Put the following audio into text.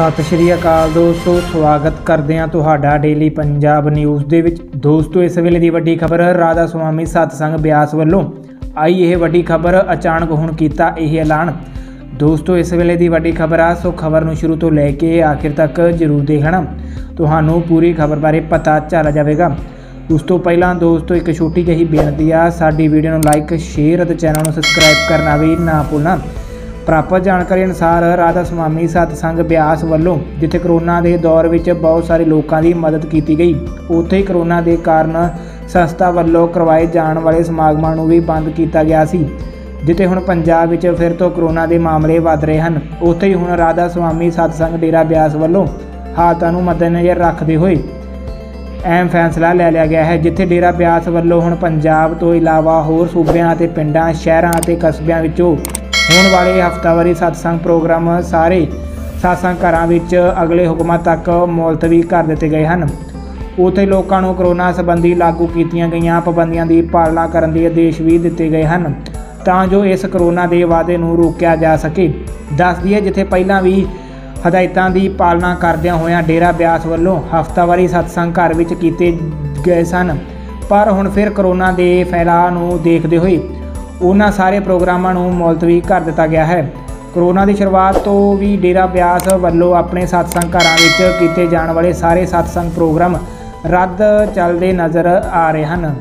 ਸਤਿ ਸ਼੍ਰੀ ਅਕਾਲ ਦੋਸਤੋ, ਸਵਾਗਤ ਕਰਦੇ ਹਾਂ ਤੁਹਾਡਾ ਡੇਲੀ ਪੰਜਾਬ ਨਿਊਜ਼ ਦੇ ਵਿੱਚ। ਦੋਸਤੋ, ਇਸ ਵੇਲੇ ਦੀ ਵੱਡੀ ਖਬਰ ਰਾਧਾ ਸੁਆਮੀ ਸਤਸੰਗ ਬਿਆਸ ਵੱਲੋਂ ਆਈ ਇਹ ਵੱਡੀ ਖਬਰ, ਅਚਾਨਕ ਹੁਣ ਕੀਤਾ ਇਹ ਐਲਾਨ। ਦੋਸਤੋ, ਇਸ ਵੇਲੇ ਦੀ ਵੱਡੀ ਖਬਰ ਆ, ਸੋ ਖਬਰ ਨੂੰ ਸ਼ੁਰੂ ਤੋਂ ਲੈ ਕੇ ਆਖਿਰ ਤੱਕ ਜਰੂਰ ਦੇਖਣਾ। ਤੁਹਾਨੂੰ ਪੂਰੀ ਖਬਰ ਬਾਰੇ ਪਤਾ ਚੱਲ ਜਾਵੇਗਾ। ਉਸ ਤੋਂ ਪਹਿਲਾਂ ਦੋਸਤੋ, ਇੱਕ ਛੋਟੀ ਜਿਹੀ ਬੇਨਤੀ ਆ, ਸਾਡੀ ਵੀਡੀਓ ਨੂੰ ਲਾਈਕ ਸ਼ੇਅਰ ਅਤੇ ਚੈਨਲ ਨੂੰ ਸਬਸਕ੍ਰਾਈਬ ਕਰਨਾ ਵੀ ਨਾ ਭੁੱਲਣਾ। ਪ੍ਰਾਪਤ ਜਾਣਕਾਰੀ ਅਨੁਸਾਰ ਰਾਧਾ ਸੁਆਮੀ ਸਤਸੰਗ ਬਿਆਸ ਵੱਲੋਂ ਜਿੱਥੇ ਕਰੋਨਾ ਦੇ ਦੌਰ ਵਿੱਚ ਬਹੁਤ ਸਾਰੇ ਲੋਕਾਂ ਦੀ ਮਦਦ ਕੀਤੀ ਗਈ, ਉੱਥੇ ਹੀ ਕਰੋਨਾ ਦੇ ਕਾਰਨ ਸੰਸਥਾ ਵੱਲੋਂ ਕਰਵਾਏ ਜਾਣ ਵਾਲੇ ਸਮਾਗਮਾਂ ਨੂੰ ਵੀ ਬੰਦ ਕੀਤਾ ਗਿਆ ਸੀ, ਜਿੱਥੇ ਹੁਣ ਪੰਜਾਬ ਵਿੱਚ ਫਿਰ ਤੋਂ ਕਰੋਨਾ ਦੇ ਮਾਮਲੇ ਵੱਧ ਰਹੇ ਹਨ। ਉੱਥੇ ਹੀ ਹੁਣ ਰਾਧਾ ਸੁਆਮੀ ਸਤਸੰਗ ਡੇਰਾ ਬਿਆਸ ਵੱਲੋਂ ਹਾਲਤਾਂ ਨੂੰ ਮੱਦੇਨਜ਼ਰ ਰੱਖਦੇ ਹੋਏ ਅਹਿਮ ਫੈਸਲਾ ਲੈ ਲਿਆ ਗਿਆ ਹੈ, ਜਿੱਥੇ ਡੇਰਾ ਬਿਆਸ ਵੱਲੋਂ ਹੁਣ ਪੰਜਾਬ ਤੋਂ ਇਲਾਵਾ ਹੋਰ ਸੂਬਿਆਂ ਅਤੇ ਪਿੰਡਾਂ, ਸ਼ਹਿਰਾਂ ਅਤੇ ਕਸਬਿਆਂ ਵਿੱਚੋਂ ਹੋਣ ਵਾਲੇ ਹਫ਼ਤਾਵਾਰੀ ਸਤਸੰਗ ਪ੍ਰੋਗਰਾਮ ਸਾਰੇ ਸਤਸੰਗ ਘਰਾਂ ਵਿੱਚ ਅਗਲੇ ਹੁਕਮਾਂ ਤੱਕ ਮੁਲਤਵੀ ਕਰ ਦਿੱਤੇ ਗਏ ਹਨ। ਉਥੇ ਲੋਕਾਂ ਨੂੰ ਕਰੋਨਾ ਸੰਬੰਧੀ ਲਾਗੂ ਕੀਤੀਆਂ ਗਈਆਂ ਪਾਬੰਦੀਆਂ ਦੀ ਪਾਲਣਾ ਕਰਨ ਦੇ ਆਦੇਸ਼ ਵੀ ਦਿੱਤੇ ਗਏ ਹਨ। ਤਾਂ ਜੋ ਇਸ ਕਰੋਨਾ ਦੇ ਵਾਅਦੇ ਨੂੰ ਰੋਕਿਆ ਜਾ ਸਕੇ। ਦੱਸ ਦਈਏ ਜਿੱਥੇ ਪਹਿਲਾਂ ਵੀ ਹਦਾਇਤਾਂ ਦੀ ਪਾਲਣਾ ਕਰਦਿਆਂ ਹੋਇਆਂ ਡੇਰਾ ਬਿਆਸ ਵੱਲੋਂ ਹਫ਼ਤਾਵਾਰੀ ਸਤਸੰਗ ਘਰ ਵਿੱਚ ਕੀਤੇ ਗਏ ਸਨ। ਪਰ ਹੁਣ ਫਿਰ ਕਰੋਨਾ ਦੇ ਫੈਲਾਅ ਨੂੰ ਦੇਖਦੇ ਹੋਏ ਉਹਨਾਂ ਸਾਰੇ ਪ੍ਰੋਗਰਾਮਾਂ ਨੂੰ ਮੁਲਤਵੀ ਕਰ ਦਿੱਤਾ ਗਿਆ ਹੈ। ਕਰੋਨਾ ਦੀ ਸ਼ੁਰੂਆਤ ਤੋਂ ਵੀ ਡੇਰਾ ਬਿਆਸ ਵੱਲੋਂ ਆਪਣੇ ਸਤਸੰਗ ਘਰਾਂ ਵਿੱਚ ਕੀਤੇ ਜਾਣ ਵਾਲੇ ਸਾਰੇ ਸਤਸੰਗ ਪ੍ਰੋਗਰਾਮ ਰੱਦ ਚੱਲਦੇ ਨਜ਼ਰ ਆ ਰਹੇ ਹਨ।